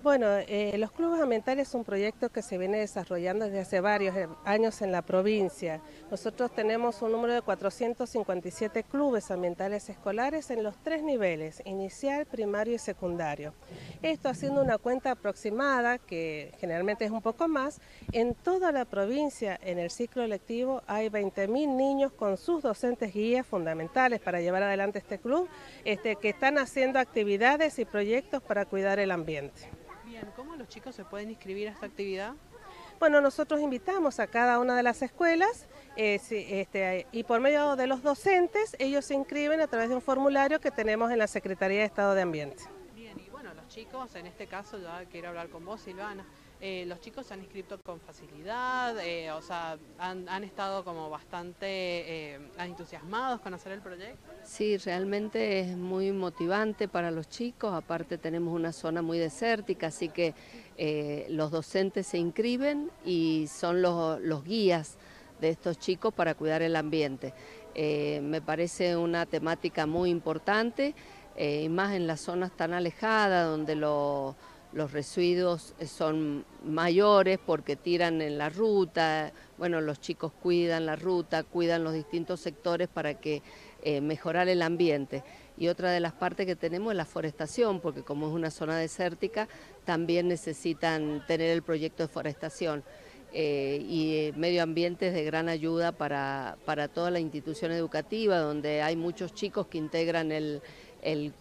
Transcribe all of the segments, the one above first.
Bueno, eh, los clubes ambientales es un proyecto que se viene desarrollando desde hace varios eh, años en la provincia. Nosotros tenemos un número de 457 clubes ambientales escolares en los tres niveles, inicial, primario y secundario. Esto haciendo una cuenta aproximada, que generalmente es un poco más, en toda la provincia en el ciclo lectivo hay 20.000 niños con sus docentes guías fundamentales para llevar adelante este club, este, que están haciendo actividades y proyectos para cuidar el ambiente. ¿Cómo los chicos se pueden inscribir a esta actividad? Bueno, nosotros invitamos a cada una de las escuelas eh, este, y por medio de los docentes ellos se inscriben a través de un formulario que tenemos en la Secretaría de Estado de Ambiente. Chicos, en este caso ya quiero hablar con vos, Silvana, eh, los chicos se han inscrito con facilidad, eh, o sea, han, estado como bastante entusiasmados con hacer el proyecto. Sí, realmente es muy motivante para los chicos, aparte tenemos una zona muy desértica, así que los docentes se inscriben y son los, los guías de estos chicos para cuidar el ambiente. Eh, me parece una temática muy importante, eh, más en las zonas tan alejadas donde los residuos son mayores porque tiran en la ruta, bueno, los chicos cuidan la ruta, cuidan los distintos sectores para que eh, mejorar el ambiente. Y otra de las partes que tenemos es la forestación, porque como es una zona desértica, también necesitan tener el proyecto de forestación. Eh, y eh, medio ambiente es de gran ayuda para, para, toda la institución educativa, donde hay muchos chicos que integran el,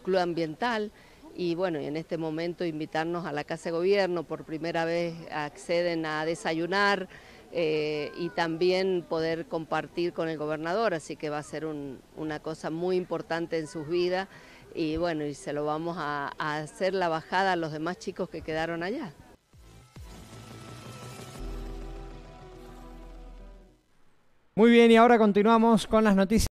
club ambiental y bueno, en este momento invitarnos a la Casa de Gobierno, por primera vez acceden a desayunar eh, y también poder compartir con el gobernador, así que va a ser una cosa muy importante en sus vidas y bueno, y se lo vamos a hacer la bajada a los demás chicos que quedaron allá. Muy bien, y ahora continuamos con las noticias.